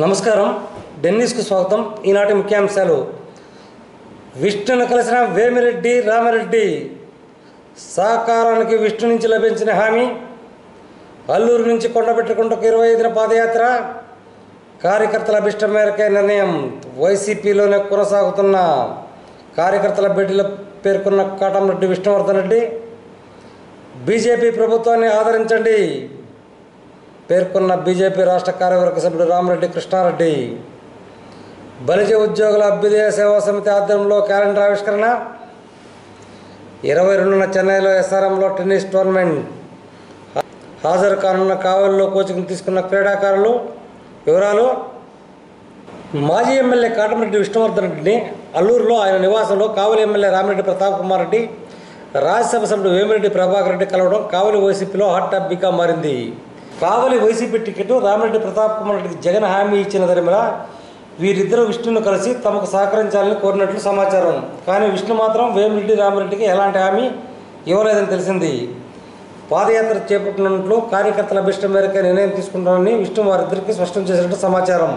నమస్కారం. డెన్నిస్కు స్వాగతం. ఈనాటి ముఖ్యాంశాలు. విష్ణును కలిసిన వేమిరెడ్డి రామిరెడ్డి సహకారానికి విష్ణు నుంచి లభించిన హామీ. అల్లూరు నుంచి కొండపెట్టుకుంటకు ఇరవై ఐదున పాదయాత్ర. కార్యకర్తల అభిష్టం మేరకే నిర్ణయం. వైసీపీలోనే కొనసాగుతున్న కార్యకర్తల భేటీలో పేర్కొన్న కాటంరెడ్డి విష్ణువర్ధన్ రెడ్డి. బీజేపీ ప్రభుత్వాన్ని ఆదరించండి. పేర్కొన్న బీజేపీ రాష్ట్ర కార్యవర్గ సభ్యుడు రామరెడ్డి కృష్ణారెడ్డి. బలిజ ఉద్యోగుల అభ్యుదయ సేవా సమితి ఆధ్వర్యంలో క్యాలెండర్ ఆవిష్కరణ. ఇరవై రెండున చెన్నైలో ఎస్ఆర్ఎంలో టెన్నిస్ టోర్నమెంట్. హాజరు కానున్న కావలిలో కోచింగ్ తీసుకున్న క్రీడాకారులు వివరాలు. మాజీ ఎమ్మెల్యే కాటమరెడ్డి విష్ణువర్ధన్ రెడ్డిని అల్లూరులో ఆయన నివాసంలో కావలి ఎమ్మెల్యే రామిరెడ్డి ప్రతాప్ కుమార్ రెడ్డి రాజ్యసభ సభ్యుడు వేమిరెడ్డి ప్రభాకర్ రెడ్డి కలవడం కావలి వైసీపీలో హాట్ టాపిక్గా మారింది. కావలి వైసీపీ టికెట్ రామిరెడ్డి ప్రతాప్ కుమార్ రెడ్డికి జగన్ హామీ ఇచ్చిన దరిమిలా వీరిద్దరూ విష్ణును కలిసి తమకు సహకరించాలని కోరినట్లు సమాచారం. కానీ విష్ణు మాత్రం వేమిరెడ్డి రామిరెడ్డికి ఎలాంటి హామీ ఇవ్వలేదని తెలిసింది. పాదయాత్ర చేపట్టినట్లు కార్యకర్తల అభిష్టం మేరకే నిర్ణయం తీసుకుంటామని విష్ణు వారిద్దరికీ స్పష్టం చేసినట్టు సమాచారం.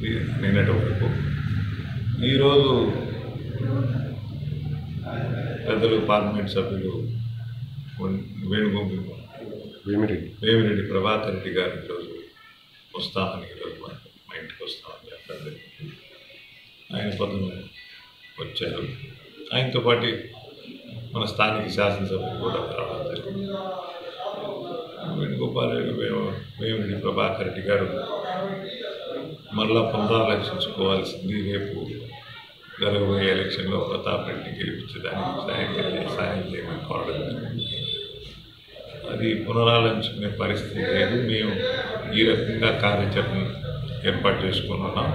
నిన్నటి వరకు. ఈరోజు పెద్దలు పార్లమెంట్ సభ్యులు వేణుగోపాల్ వేమిరెడ్డి. వేమిరెడ్డి ప్రభాకర్ రెడ్డి గారు ఈరోజు వస్తామని ఈరోజు మా మా ఇంటికి వస్తామని చెప్పడం జరిగింది ఆయన పొద్దున వచ్చారు. ఆయనతో పాటు మన స్థానిక శాసనసభ్యులు కూడా రావడం జరిగింది. వేణుగోపాల్ వేమిరెడ్డి ప్రభాకర్ రెడ్డి గారు మరలా పునరాలోచించుకోవాల్సింది రేపు జరగబోయే ఎలక్షన్లో ప్రతాప్ రెడ్డి గెలిపించడానికి సాయం సాయం చేయమని కోరడం అది పునరాలోచించుకునే పరిస్థితి లేదు. మేము ఈ రకంగా కార్యాచరణ ఏర్పాటు చేసుకుని ఉన్నాం.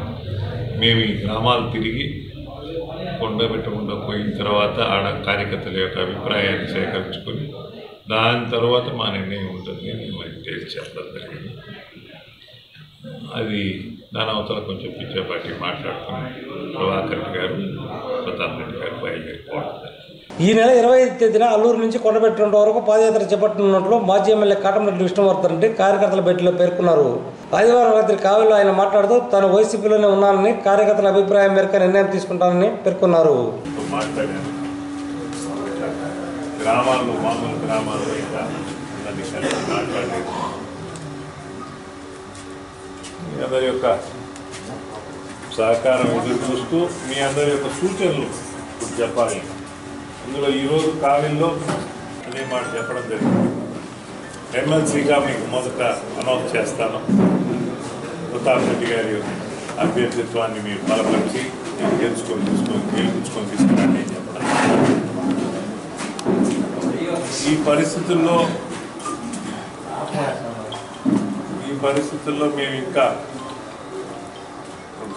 మేము ఈ గ్రామాలు తిరిగి కొండబెట్టకుండా పోయిన తర్వాత ఆడ కార్యకర్తల యొక్క అభిప్రాయాన్ని సేకరించుకొని దాని తర్వాత మా నిర్ణయం ఉంటుంది. మేము మరి చెప్పడం జరిగింది. అది దాని అవతల కొంచెం పిచ్చేపాటి మాట్లాడుకుని ప్రభాకర్ గారు ప్రతాప్ రెడ్డి గారు బయలుదేరిపోవడం. ఈ నెల ఇరవై ఐదు తేదీన అల్లూరు నుంచి కొండపెట్టినంత వరకు పాదయాత్ర చేపట్టనున్నట్లు మాజీ ఎమ్మెల్యే కాటమరెడ్డి విష్ణువర్ధన్ రెడ్డి కార్యకర్తల భేటీలో పేర్కొన్నారు. ఆదివారం రాత్రి కావలిలో ఆయన మాట్లాడుతూ తాను వైసీపీలోనే ఉన్నానని కార్యకర్తల అభిప్రాయం మేరకు నిర్ణయం తీసుకుంటానని పేర్కొన్నారు. గ్రామాల్లో మామూలు గ్రామాల్లో ఇంకా మాట్లాడలేదు. మీ అందరి యొక్క సహకారం ఎదురు చూస్తూ మీ అందరి యొక్క సూచనలు ఇప్పుడు చెప్పాలి. అందులో ఈరోజు కావిల్లో అనే మాట చెప్పడం జరిగింది. ఎమ్మెల్సీగా మీకు మొదట అనౌన్స్ చేస్తాను. ప్రతాప్ రెడ్డి గారి అభ్యర్థిత్వాన్ని మీరు బలపరిచి గెలుచుకొని తీసుకొని గెలిపించుకొని తీసుకురండి అని చెప్పడం ఈ పరిస్థితుల్లో పరిస్థితుల్లో మేము ఇంకా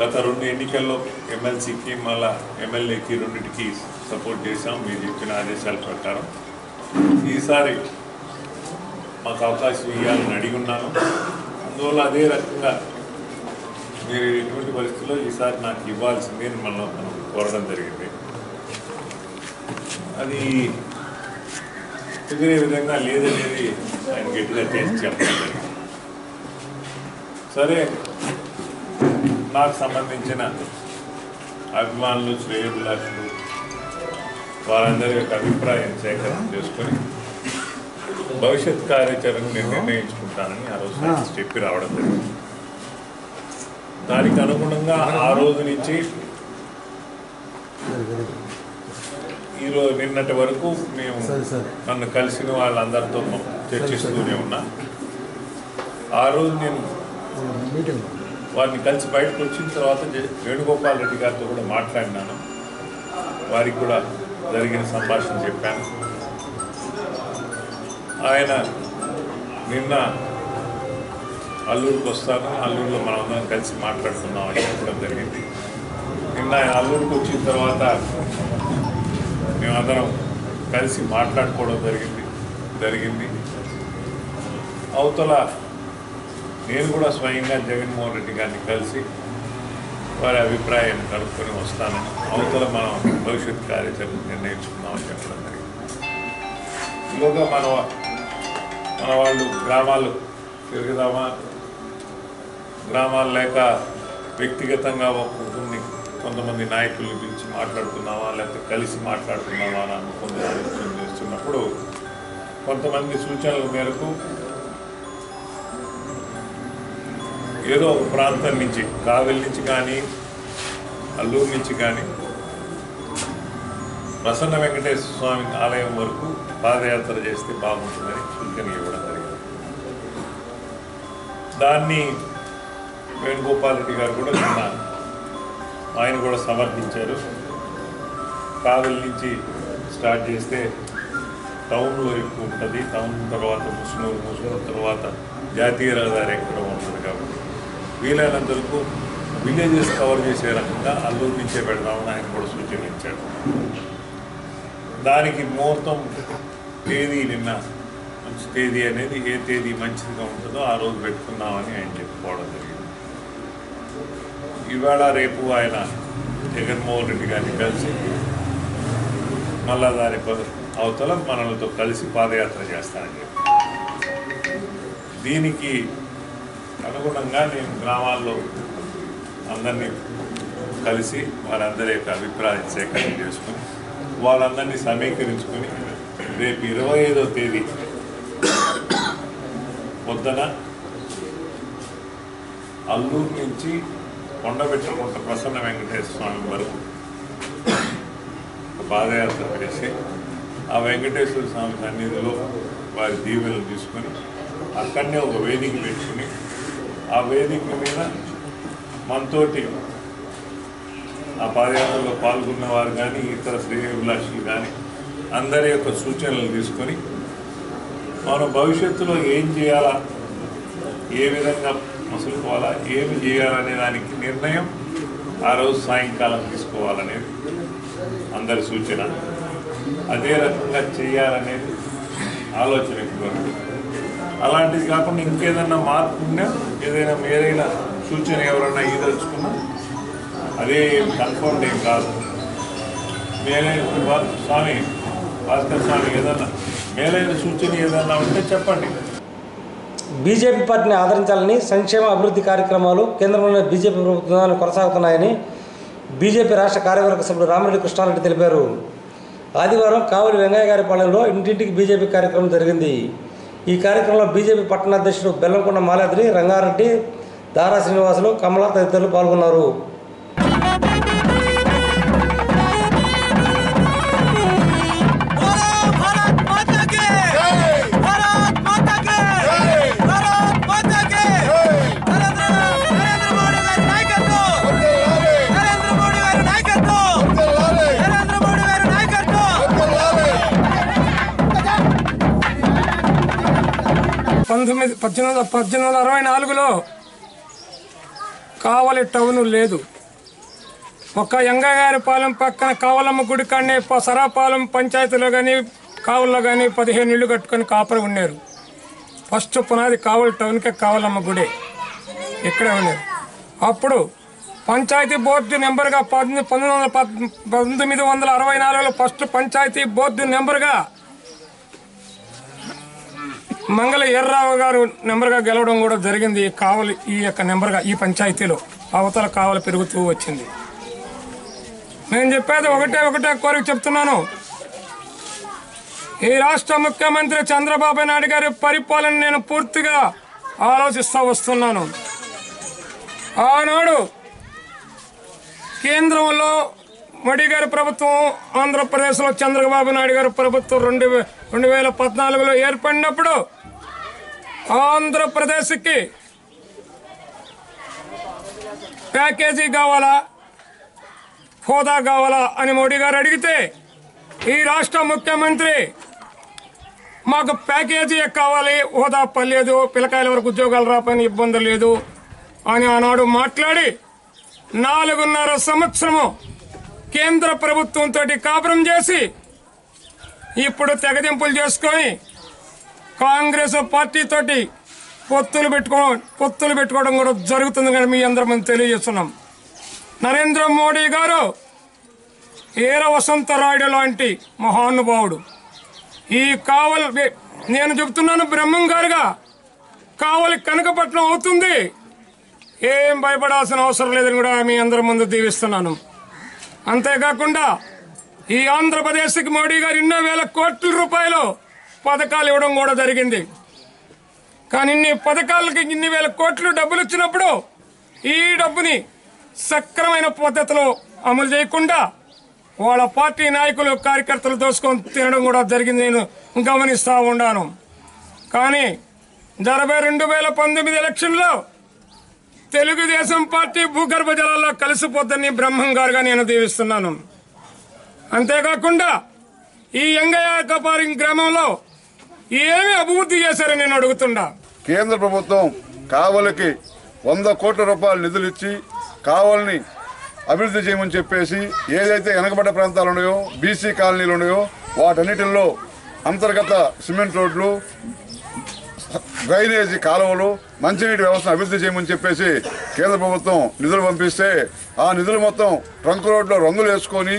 గత రెండు ఎన్నికల్లో ఎమ్మెల్సీకి మళ్ళా ఎమ్మెల్యేకి రెండింటికి సపోర్ట్ చేశాం. మీరు చెప్పిన ఆదేశాల ప్రకారం ఈసారి మాకు అవకాశం ఇవ్వాలని అడిగి ఉన్నాను. అందువల్ల అదే రకంగా మీరు ఎటువంటి పరిస్థితుల్లో ఈసారి నాకు ఇవ్వాల్సిందే అని మనం మనం కోరడం జరిగింది. అది కుదిరే విధంగా లేదనేది ఆయన గట్టిగా చేసి చెప్పడం జరిగింది సరే. నాకు సంబంధించిన అభిమానులు శ్రేయోభిలాషులు వారందరి యొక్క అభిప్రాయం సేకరణ చేసుకొని భవిష్యత్ కార్యాచరణ నేను నిర్ణయించుకుంటానని ఆ రోజు చెప్పి రావడం జరిగింది. దానికి అనుగుణంగా ఆ రోజు నుంచి ఈ రోజు నిన్నటి వరకు మేము నన్ను కలిసిన వాళ్ళందరితో చర్చిస్తూనే ఉన్నా. ఆ రోజు నేను వారిని కలిసి బయటకు వచ్చిన తర్వాత వేణుగోపాల్ రెడ్డి గారితో కూడా మాట్లాడినాను. వారికి కూడా జరిగిన సంభాషణ చెప్పాను. ఆయన నిన్న అల్లూరుకు వస్తాను. అల్లూరులో మనం అందరం కలిసి మాట్లాడుకుందాం అని చెప్పడం జరిగింది. నిన్న ఆయన అల్లూరుకి వచ్చిన తర్వాత మేమందరం కలిసి మాట్లాడుకోవడం జరిగింది జరిగింది. అవతల నేను కూడా స్వయంగా జగన్మోహన్ రెడ్డి గారిని కలిసి వారి అభిప్రాయం కనుక్కొని వస్తాను అవతల మనం భవిష్యత్ కార్యాచరణ నిర్ణయించుకుందామని చెప్పడం జరిగింది. ఈలోగా మన మన వాళ్ళు గ్రామాలు తిరుగుదామా? గ్రామాలు లేక వ్యక్తిగతంగా కొన్ని కొంతమంది నాయకుల్ని పిలిచి మాట్లాడుతున్నామా? లేకపోతే కలిసి మాట్లాడుతున్నావా అని అనుకుని ఆలోచన చేస్తున్నప్పుడు కొంతమంది సూచనల మేరకు ఏదో ఒక ప్రాంతం నుంచి కావలి నుంచి కానీ అల్లూరు నుంచి కానీ ప్రసన్న వెంకటేశ్వర స్వామి ఆలయం వరకు పాదయాత్ర చేస్తే బాగుంటుందని సూచనలు ఇవ్వడం జరిగింది. దాన్ని వేణుగోపాల్ రెడ్డి గారు కూడా నిన్న ఆయన కూడా సమర్థించారు. కావెల్ నుంచి స్టార్ట్ చేస్తే టౌన్లో ఎక్కువ ఉంటుంది. టౌన్ తర్వాత ముస్నూరు ముస్నూరు తర్వాత జాతీయ రహదారి ఎక్కడ ఉంటుంది కాబట్టి. వీలైనంత వరకు విలేజెస్ కవర్ చేసే రకంగా అల్లూరు నుంచే పెడదామని ఆయన కూడా సూచన ఇచ్చాడు దానికి ముహూర్తం తేదీ నిన్న మంచి తేదీ అనేది ఏ తేదీ మంచిదిగా ఉంటుందో ఆ రోజు పెట్టుకుందామని ఆయన చెప్పుకోవడం జరిగింది. ఇవాళ రేపు ఆయన జగన్మోహన్ రెడ్డి గారిని కలిసి మళ్ళా దాని అవతల మనలతో కలిసి పాదయాత్ర చేస్తానని చెప్పి దీనికి అనుగుణంగా నేను గ్రామాల్లో అందరినీ కలిసి వారందరి యొక్క అభిప్రాయం సేకరణ చేసుకుని వాళ్ళందరినీ సమీకరించుకొని రేపు ఇరవై ఐదో తేదీ పొద్దున అల్లూరు నుంచి కొండబెట్టకుంట ప్రసన్న వెంకటేశ్వర స్వామి వరకు పాదయాత్ర చేసి ఆ వెంకటేశ్వర స్వామి సన్నిధిలో వారి దీవెనలు తీసుకొని అక్కడనే ఒక వేదిక పెట్టుకుని ఆ వేదిక మీద మనతోటి ఆ పాదయాత్రలో పాల్గొన్న వారు కానీ ఇతర శ్రేయోభిలాషులు కానీ అందరి యొక్క సూచనలు తీసుకొని మనం భవిష్యత్తులో ఏం చేయాలా ఏ విధంగా మసులుకోవాలా ఏమి చేయాలనే దానికి నిర్ణయం ఆ రోజు సాయంకాలం తీసుకోవాలనేది అందరి సూచన. అదే రకంగా చేయాలనేది ఆలోచన ఇప్పుడు అలాంటిది కాకుండా ఇంకేదన్నా మార్పు ఉన్నా ఏదైనా మేరైన సూచన ఎవరన్నా ఇదలుచుకున్నా అదే కన్ఫర్మ్ ఏం కాదు. మేలైన స్వామి భాస్కర్ స్వామి ఏదన్నా మేలైన సూచన ఏదన్నా ఉంటే చెప్పండి. బీజేపీ పార్టీని ఆదరించాలని సంక్షేమ అభివృద్ధి కార్యక్రమాలు కేంద్రంలోని బీజేపీ ప్రభుత్వాలు కొనసాగుతున్నాయని బీజేపీ రాష్ట్ర కార్యవర్గ సభ్యుడు రామిరెడ్డి కృష్ణారెడ్డి తెలిపారు. ఆదివారం కావలి వెంగయ్య గారి పాలనలో ఇంటింటికి బీజేపీ కార్యక్రమం జరిగింది. ఈ కార్యక్రమంలో బీజేపీ పట్టణాధ్యక్షుడు బెల్లంకొండ మాలాద్రి రంగారెడ్డి దారా శ్రీనివాసులు కమల తదితరులు పాల్గొన్నారు. పంతొమ్మిది పద్దెనిమిది పద్దెనిమిది వందల అరవై నాలుగులో కావలి టౌన్ లేదు. ఒక్క ఎంగగారి పాలెం పక్కన కావలమ్మ గుడి కానీ ప- సరాపాలెం పంచాయతీలో కానీ కావల్లో కానీ పదిహేను ఇళ్ళు కట్టుకొని కాపరి ఉన్నారు. ఫస్ట్ పునాది కావలి టౌన్కే కావలమ్మ గుడి. ఇక్కడే ఉన్నారు. అప్పుడు పంచాయతీ బోర్డు నెంబర్గా పంతొమ్మిది పంతొమ్మిది వందల పద్- పంతొమ్మిది వందల అరవై నాలుగులో ఫస్ట్ పంచాయతీ బోర్డు నెంబర్గా మంగళ ఎర్రావు గారు నెంబర్గా గెలవడం కూడా జరిగింది. ఈ కావలి ఈ యొక్క నెంబర్గా ఈ పంచాయతీలో అవతల కావలి పెరుగుతూ వచ్చింది. నేను చెప్పేది ఒకటే ఒకటే కోరిక చెప్తున్నాను. ఈ రాష్ట్ర ముఖ్యమంత్రి చంద్రబాబు నాయుడు గారి పరిపాలన నేను పూర్తిగా ఆలోచిస్తూ వస్తున్నాను. ఆనాడు కేంద్రంలో మోడీ గారి ప్రభుత్వం ఆంధ్రప్రదేశ్లో చంద్రబాబు నాయుడు గారి ప్రభుత్వం రెండు రెండు వేల పద్నాలుగులో ఏర్పడినప్పుడు ఆంధ్రప్రదేశ్కి ప్యాకేజీ కావాలా? హోదా కావాలా అని మోడీ గారు అడిగితే ఈ రాష్ట్ర ముఖ్యమంత్రి మాకు ప్యాకేజీ కావాలి హోదా పర్లేదు పిల్లకాయల వరకు ఉద్యోగాలు రాపని ఇబ్బంది లేదు అని ఆనాడు మాట్లాడి నాలుగున్నర సంవత్సరము కేంద్ర ప్రభుత్వంతో కాపురం చేసి ఇప్పుడు తెగదింపులు చేసుకొని కాంగ్రెస్ పార్టీతోటి పొత్తులు పెట్టుకో పొత్తులు పెట్టుకోవడం కూడా జరుగుతుంది కానీ మీ అందరం మనం తెలియజేస్తున్నాం. నరేంద్ర మోడీ గారు ఏర వసంతరాయుడు లాంటి మహానుభావుడు. ఈ కావలి నేను చెప్తున్నాను బ్రహ్మం గారుగా కావలి కనకపట్నం అవుతుంది. ఏం భయపడాల్సిన అవసరం లేదని కూడా మీ అందరి ముందు దీవిస్తున్నాను. అంతేకాకుండా ఈ ఆంధ్రప్రదేశ్కి మోడీ గారు ఎన్నో వేల కోట్ల రూపాయలు పథకాలు ఇవ్వడం కూడా జరిగింది. కానీ ఇన్ని పథకాలకి ఇన్ని వేల కోట్లు డబ్బులు ఇచ్చినప్పుడు ఈ డబ్బుని సక్రమైన పద్ధతిలో అమలు చేయకుండా వాళ్ళ పార్టీ నాయకులు కార్యకర్తలు దోసుకొని తినడం కూడా జరిగింది. నేను గమనిస్తూ ఉన్నాను. కానీ నలభై రెండు వేల పంతొమ్మిది ఎలక్షన్లో తెలుగుదేశం పార్టీ భూగర్భ జలాల్లో కలిసిపోద్దని బ్రహ్మం గారుగా నేను దీవిస్తున్నాను. అంతేకాకుండా ఈ ఎంగయ్య గ్రామంలో ఏమి అభివృద్ధి చేశారని నేను అడుగుతున్నా? కేంద్ర ప్రభుత్వం కావలికి వంద కోట్ల రూపాయల నిధులు ఇచ్చి కావలిని అభివృద్ధి చేయమని చెప్పేసి ఏదైతే వెనకబడ్డ ప్రాంతాలు ఉన్నాయో బీసీ కాలనీలు ఉన్నాయో వాటన్నిటిల్లో అంతర్గత సిమెంట్ రోడ్లు డ్రైనేజీ కాలువలు మంచినీటి వ్యవస్థను అభివృద్ధి చేయమని చెప్పేసి కేంద్ర ప్రభుత్వం నిధులు పంపిస్తే ఆ నిధులు మొత్తం ట్రంక్ రోడ్లో రంగులు వేసుకొని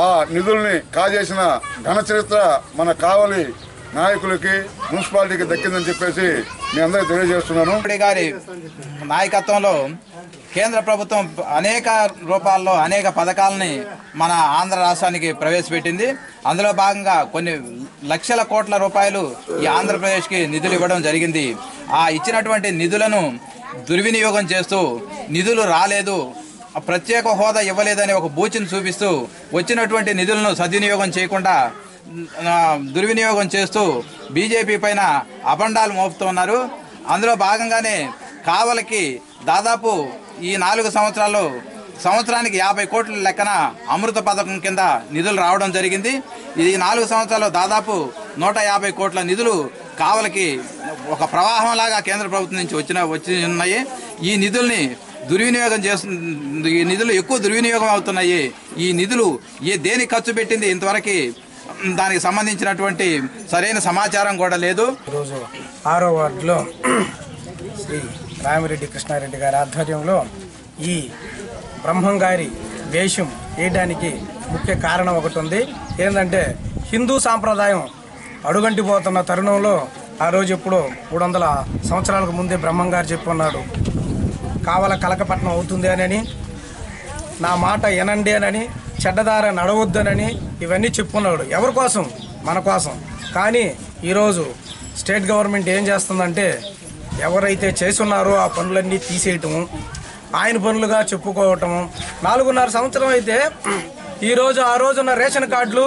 ఆ నిధుల్ని కాజేసిన ఘన చరిత్ర మన కావలి నాయకులకి మున్సిపాలిటీకి దక్కిందని చెప్పేసి మీ అందరికీ తెలియజేస్తున్నాను. గారి నాయకత్వంలో కేంద్ర ప్రభుత్వం అనేక రూపాల్లో అనేక పథకాలని మన ఆంధ్ర రాష్ట్రానికి ప్రవేశపెట్టింది. అందులో భాగంగా కొన్ని లక్షల కోట్ల రూపాయలు ఈ ఆంధ్రప్రదేశ్కి నిధులు ఇవ్వడం జరిగింది. ఆ ఇచ్చినటువంటి నిధులను దుర్వినియోగం చేస్తూ నిధులు రాలేదు ప్రత్యేక హోదా ఇవ్వలేదని ఒక బూచిని చూపిస్తూ వచ్చినటువంటి నిధులను సద్వినియోగం చేయకుండా దుర్వినియోగం చేస్తూ బీజేపీ పైన అబండాలు మోపుతున్నారు అందులో భాగంగానే కావలికి దాదాపు ఈ నాలుగు సంవత్సరాలు సంవత్సరానికి యాభై కోట్ల లెక్కన అమృత పథకం కింద నిధులు రావడం జరిగింది. ఇది నాలుగు సంవత్సరాలు దాదాపు నూట యాభై కోట్ల నిధులు కావలికి ఒక ప్రవాహంలాగా కేంద్ర ప్రభుత్వం నుంచి వచ్చిన వచ్చి ఉన్నాయి ఈ నిధుల్ని దుర్వినియోగం చేస్తుంది ఈ నిధులు ఎక్కువ దుర్వినియోగం అవుతున్నాయి. ఈ నిధులు ఏ దేనికి ఖర్చు పెట్టింది ఇంతవరకు దానికి సంబంధించినటువంటి సరైన సమాచారం కూడా లేదు. ఈరోజు ఆరో వార్డులో శ్రీ రామిరెడ్డి కృష్ణారెడ్డి గారి ఆధ్వర్యంలో ఈ బ్రహ్మం గారి వేషం వేయడానికి ముఖ్య కారణం ఒకటి ఉంది. ఏంటంటే హిందూ సాంప్రదాయం అడుగంటిపోతున్న తరుణంలో ఆ రోజు ఎప్పుడో మూడు వందల సంవత్సరాలకు ముందే బ్రహ్మం గారు చెప్పున్నాడు. కావల కలకపట్నం అవుతుంది అని నా మాట వినండి అని చెడ్డదార నడవద్దనని ఇవన్నీ చెప్పుకున్నాడు. ఎవరి కోసం? మన కోసం. కానీ ఈరోజు స్టేట్ గవర్నమెంట్ ఏం చేస్తుందంటే ఎవరైతే చేసున్నారో ఆ పనులన్నీ తీసేయటం ఆయన పనులుగా చెప్పుకోవటం నాలుగున్నర సంవత్సరం అయితే ఈరోజు ఆ రోజున్న రేషన్ కార్డులు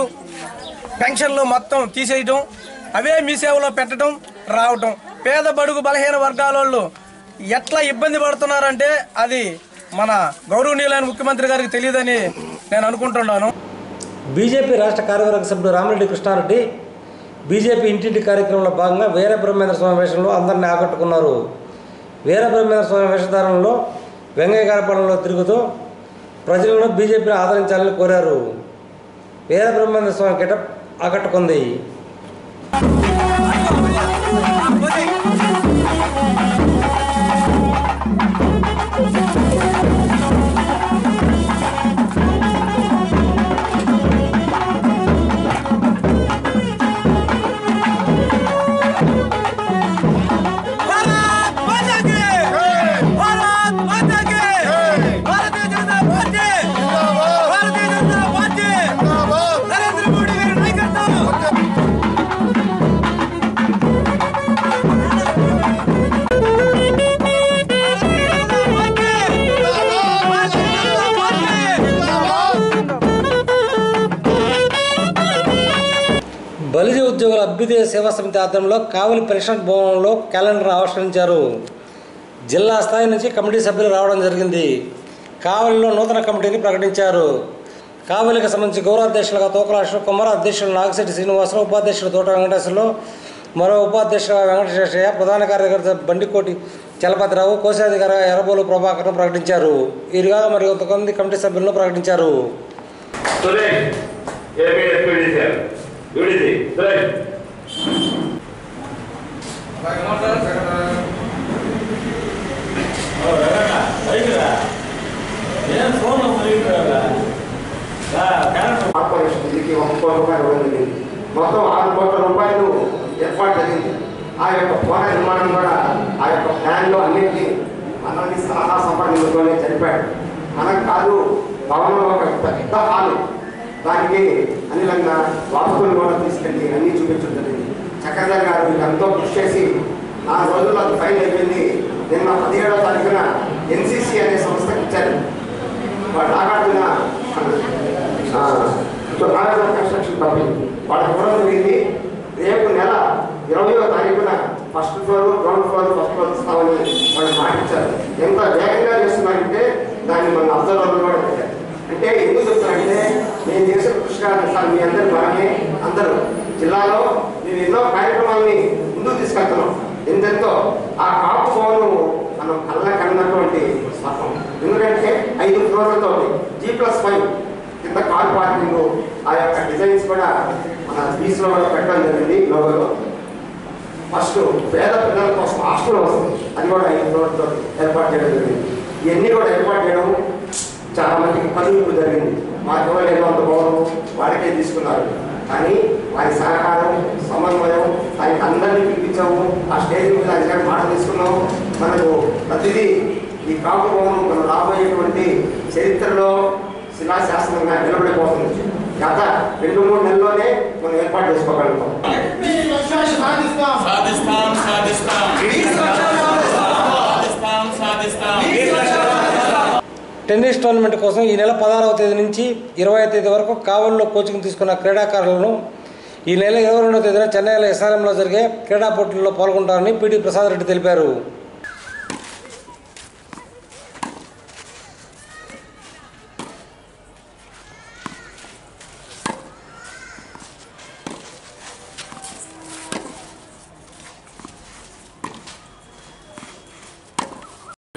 పెన్షన్లు మొత్తం తీసేయటం అవే మీ సేవలో పెట్టడం రావటం. పేద బడుగు బలహీన వర్గాల వాళ్ళు ఎట్లా ఇబ్బంది పడుతున్నారంటే అది మన గౌరవనీయులైన ముఖ్యమంత్రి గారికి తెలియదని నేను అనుకుంటున్నాను. బీజేపీ రాష్ట్ర కార్యవర్గ సభ్యుడు రామిరెడ్డి కృష్ణారెడ్డి బీజేపీ ఇంటింటి కార్యక్రమంలో భాగంగా వీర బ్రహ్మేంద్ర స్వామి వేషంలో అందరినీ ఆకట్టుకున్నారు. వీర బ్రహ్మేంద్ర స్వామి వేషధారణలో వెంగయ్య గారిపాలెంలో తిరుగుతూ ప్రజలను బీజేపీని ఆదరించాలని కోరారు. వీర బ్రహ్మేంద్ర స్వామి గెటప్ ఆకట్టుకుంది. బలిజ ఉద్యోగుల అభ్యుదయ సేవా సమితి ఆధ్వర్యంలో కావలి పరీక్షణ భవనంలో క్యాలెండర్ ఆవిష్కరించారు. జిల్లా స్థాయి నుంచి కమిటీ సభ్యులు రావడం జరిగింది. కావలిలో నూతన కమిటీని ప్రకటించారు. కావలికి సంబంధించి గౌరవాధ్యక్షులుగా తోకల అశోక్ కుమార్ అధ్యక్షులు నాగశెట్టి శ్రీనివాసరావు ఉపాధ్యక్షులు తోట వెంకటేశ్వర్లు మరో ఉపాధ్యక్షుడు వెంకటేశ్వరయ్య ప్రధాన కార్యదర్శి బండికోటి చలపతిరావు కోశాధికారి ఎర్రబోలు ప్రభాకర్ను ప్రకటించారు. వీరిగా మరి కొంతమంది కమిటీ సభ్యులను ప్రకటించారు. సురేష్ కార్పొరేషన్ దీనికి ఒక కోటి రూపాయలు ఇవ్వడం మొత్తం ఆరు కోట్ల రూపాయలు ఏర్పాటు జరిగింది. ఆ యొక్క భవన నిర్మాణం కూడా ఆ యొక్క ప్లాన్లో అన్నింటినీ మనల్ని సలహా సంపాదనతోనే జరిపాడు మనకు కాదు భవనంలో ఒక పెద్ద హాలు. దానికి అనిలంగా వాస్తువులు కూడా తీసుకెళ్ళి అన్నీ చూపించుంటుంది. చక్రధర్ గారు ఎంతో కృషి చేసి నాలుగు రోజుల్లో అది ఫైల్ అయిపోయింది. నిన్న పదిహేడవ తారీఖున ఎన్సిసి అనే సంస్థకి ఇచ్చారు. వాడు నాగార్జున నాగార్జున కన్స్ట్రక్షన్ కంపెనీ వాళ్ళకి కూడా జరిగింది రేపు నెల ఇరవయో తారీఖున first floor ground floor first floor ఇస్తామని వాళ్ళు మాటిచ్చారు. ఎంత వేగంగా చేస్తున్నారంటే దాన్ని మన అబ్జర్వర్లు కూడా పెట్టారు. అంటే ఎందుకు చెప్తారంటే నేను చేసిన కృషి సార్ మీ అందరి బాగానే అందరూ. జిల్లాలో మేము ఎన్నో కార్యక్రమాలని ముందుకు తీసుకెళ్తున్నాం. ఎంతెంతో ఆ కాపు భవనం మనం కళ్ళ కన్నటువంటి స్వర్గం ఎందుకంటే ఐదు ఫ్లోర్లతో జీ ప్లస్ ఫైవ్ కింద కార్ పార్కింగ్ ఆ యొక్క డిజైన్స్ కూడా మన బీచ్లో కూడా పెట్టడం జరిగింది లోగోలో. ఫస్ట్ పేద పిల్లల కోసం హాస్టల్ వస్తుంది అది కూడా ఐదు ఫ్లోర్లతో ఏర్పాటు చేయడం జరిగింది. ఇవన్నీ కూడా ఏర్పాటు చేయడం చాలా మందికి పనులు జరిగింది. మాకు ఇవ్వలేదు అంత భవనం వాడికే తీసుకున్నారు. కానీ వారి సహకారం సమన్వయం దానికి అందరినీ పిలిపించాము. ఆ స్టేజ్ మీద అధికారి మాట తీసుకున్నాము. మనకు ప్రతిదీ ఈ కాపు భవనం మనం రాబోయేటువంటి చరిత్రలో శిలాశాసనంగా నిలబడిపోతుంది. గత రెండు మూడు నెలల్లోనే మనం ఏర్పాటు చేసుకోగలుగుతాం. సాధిస్తాం సాధిస్తాం. సాధిస్తాం సాధిస్తాం. టెన్నిస్ టోర్నమెంట్ కోసం ఈ నెల పదహారవ తేదీ నుంచి ఇరవై తేదీ వరకు కావలిలో కోచింగ్ తీసుకున్న క్రీడాకారులను ఈ నెల ఇరవై రెండవ తేదీన చెన్నైలో ఎస్ఆర్ఎంలో జరిగే క్రీడా పోటీల్లో పాల్గొంటారని పీటీ ప్రసాద్ రెడ్డి తెలిపారు.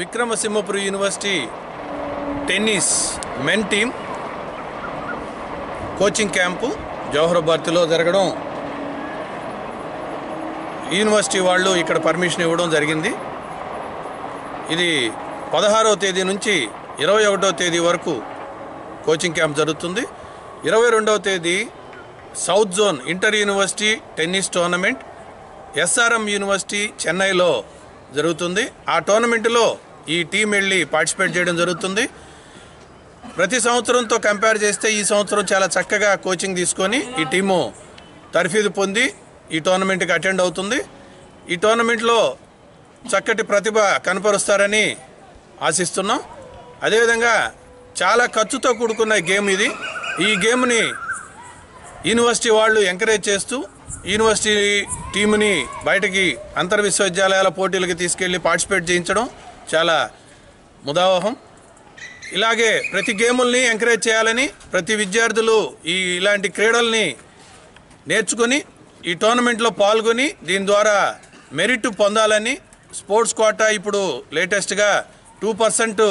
Vikramasimhapuri university tennis men team coaching camp Jawahar జరగడం. యూనివర్సిటీ వాళ్ళు ఇక్కడ పర్మిషన్ ఇవ్వడం జరిగింది. ఇది పదహారవ తేదీ నుంచి ఇరవై ఒకటవ తేదీ వరకు కోచింగ్ క్యాంప్ జరుగుతుంది. ఇరవై రెండవ తేదీ south zone inter university tennis tournament SRM university చెన్నైలో జరుగుతుంది. ఆ టోర్నమెంట్లో ఈ టీం వెళ్ళి పార్టిసిపేట్ చేయడం జరుగుతుంది. ప్రతి సంవత్సరంతో కంపేర్ చేస్తే ఈ సంవత్సరం చాలా చక్కగా కోచింగ్ తీసుకొని ఈ టీము తర్ఫీదు పొంది ఈ టోర్నమెంట్కి అటెండ్ అవుతుంది. ఈ టోర్నమెంట్లో చక్కటి ప్రతిభ కనపరుస్తారని ఆశిస్తున్నాం. అదేవిధంగా చాలా ఖర్చుతో కూడుకున్న గేమ్ ఇది. ఈ గేమ్ని యూనివర్సిటీ వాళ్ళు ఎంకరేజ్ చేస్తూ యూనివర్సిటీ టీముని బయటకి అంతర్ విశ్వవిద్యాలయాల పోటీలకు తీసుకెళ్ళి పార్టిసిపేట్ చేయించడం చాలా ముదావహం. ఇలాగే ప్రతి గేముల్ని ఎంకరేజ్ చేయాలని ప్రతి విద్యార్థులు ఈ ఇలాంటి క్రీడల్ని నేర్చుకొని ఈ టోర్నమెంట్లో పాల్గొని దీని ద్వారా మెరిట్ పొందాలని స్పోర్ట్స్ కోటా ఇప్పుడు లేటెస్ట్గా టూ పర్సెంట్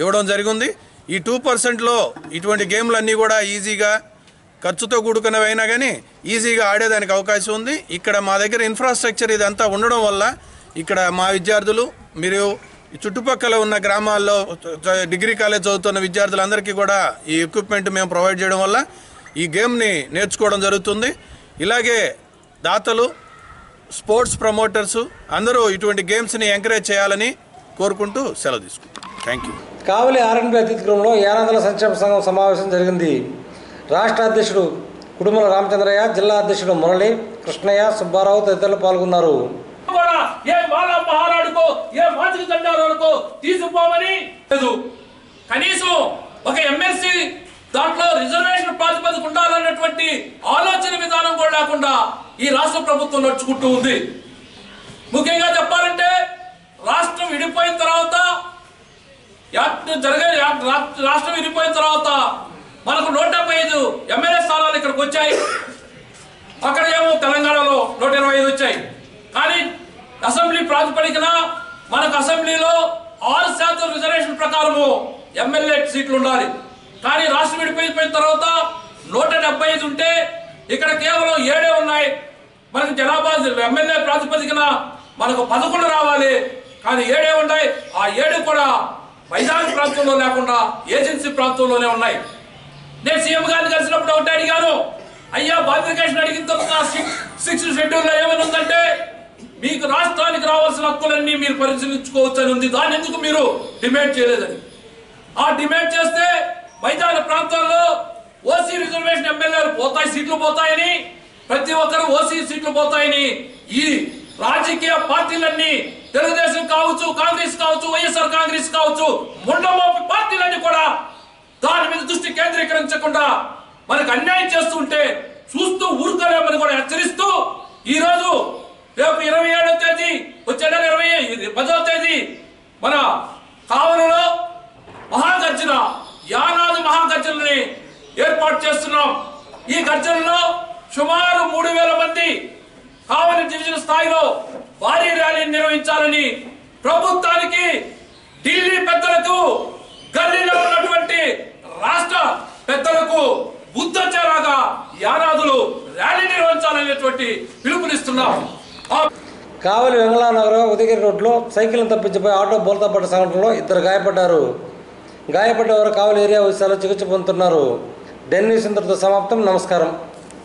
ఇవ్వడం జరిగింది. ఈ టూ పర్సెంట్లో ఇటువంటి గేమ్లన్నీ కూడా ఈజీగా ఖర్చుతో కూడుకున్నవైనా కానీ ఈజీగా ఆడేదానికి అవకాశం ఉంది. ఇక్కడ మా దగ్గర ఇన్ఫ్రాస్ట్రక్చర్ ఇదంతా ఉండడం వల్ల ఇక్కడ మా విద్యార్థులు మీరు చుట్టుపక్కల ఉన్న గ్రామాల్లో డిగ్రీ కాలేజ్ చదువుతున్న విద్యార్థులందరికీ కూడా ఈ ఎక్విప్మెంట్ మేము ప్రొవైడ్ చేయడం వల్ల ఈ గేమ్ని నేర్చుకోవడం జరుగుతుంది. ఇలాగే దాతలు స్పోర్ట్స్ ప్రమోటర్స్ అందరూ ఇటువంటి గేమ్స్ని ఎంకరేజ్ చేయాలని కోరుకుంటూ సెలవు తీసుకుంటాం థ్యాంక్ యూ కావలి ఆర్ఎన్బి అతిథి గృహంలో యానాదుల సంక్షేమ సంఘం సమావేశం జరిగింది. రాష్ట్ర అధ్యక్షుడు కుడుమల రామచంద్రయ్య జిల్లా అధ్యక్షుడు మురళి కృష్ణయ్య సుబ్బారావు తదితరులు పాల్గొన్నారు. కూడా ఏ మాల మహారాడుకో ఏ మాదిరి దండాలకో తీసుకుపోమని లేదు. కనీసం ఒక ఎమ్మెల్సీ దాంట్లో రిజర్వేషన్ ప్రాతిపదిక ఉండాలన్నటువంటి ఆలోచన విధానం కూడా లేకుండా ఈ రాష్ట్ర ప్రభుత్వం నడుచుకుంటూ ఉంది. ముఖ్యంగా చెప్పాలంటే రాష్ట్రం విడిపోయిన తర్వాత జరిగే రాష్ట్రం విడిపోయిన తర్వాత మనకు నూట డెబ్బై ఐదు ఎమ్మెల్యే స్థానాలు ఇక్కడికి వచ్చాయి. అక్కడ ఏమో తెలంగాణలో నూట ఇరవై ఐదు వచ్చాయి. కానీ అసెంబ్లీ ప్రాతిపదికన మనకు అసెంబ్లీలో ఆరు శాతం రిజర్వేషన్ ప్రకారము ఎమ్మెల్యే సీట్లు ఉండాలి. కానీ రాష్ట్రం విడిపోయిన తర్వాత నూట డెబ్బై ఐదు ఉంటే ఇక్కడ కేవలం ఏడే ఉన్నాయి. మనకు జనాభా ఎమ్మెల్యే ప్రాతిపదికన మనకు పదకొండు రావాలి. కానీ ఏడే ఉన్నాయి? ఆ ఏడు కూడా వైజాగ్ ప్రాంతంలో లేకుండా ఏజెన్సీ ప్రాంతంలోనే ఉన్నాయి. నేను సీఎం గారిని కలిసినప్పుడు ఒకటి అడిగాను అయ్యా బాధ్యకేషన్ అడిగిన తర్వాత సిక్స్ షెడ్యూల్లో ఏమైనా ఉందంటే మీకు రాష్ట్రానికి రావాల్సిన హక్కులన్నీ మీరు పరిశీలించుకోవచ్చు అని ఉంది. దాన్ని ఎందుకు మీరు డిమాండ్ చేయలేదని? ఆ డిమాండ్ చేస్తే మైదాన ప్రాంతాల్లో ఓసీ రిజర్వేషన్ ఎమ్మెల్యేలు పోతాయి సీట్లు పోతాయని ప్రతి ఒక్కరు ఓసీ సీట్లు పోతాయని ఈ రాజకీయ పార్టీలన్నీ తెలుగుదేశం కావచ్చు కాంగ్రెస్ కావచ్చు వైఎస్ఆర్ కాంగ్రెస్ కావచ్చు ముండమోపి పార్టీలన్నీ కూడా దాని మీద దృష్టి కేంద్రీకరించకుండా మనకు అన్యాయం చేస్తుంటే చూస్తూ ఊరుకోలేమని కూడా హెచ్చరిస్తూ ఈరోజు ఇరవై ఏడవ తేదీ వచ్చే నెల ఇరవై పదవ తేదీ మన కావలలో మహాగర్జన యానాది మహాగర్జనని ఏర్పాటు చేస్తున్నాం. ఈ గర్జనలో సుమారు మూడు వేల మంది కావలి డివిజన్ స్థాయిలో భారీ ర్యాలీని నిర్వహించాలని ప్రభుత్వానికి ఢిల్లీ పెద్దలకు గల్లీలో ఉన్నటువంటి రాష్ట్ర పెద్దలకు బుద్ధొచ్చేలాగా యానాదులు ర్యాలీ నిర్వహించాలనేటువంటి పిలుపునిస్తున్నాం. కావలి వెంగళానగర్ ఉదయగిరి రోడ్లో సైకిల్ను తప్పించిపోయి ఆటో బోల్తాపడ్డ సంఘటనలో ఇద్దరు గాయపడ్డారు. గాయపడ్డవారు కావలి ఏరియా వైశాల్లో చికిత్స పొందుతున్నారు. డెన్నీ సుందర్తో సమాప్తం. నమస్కారం.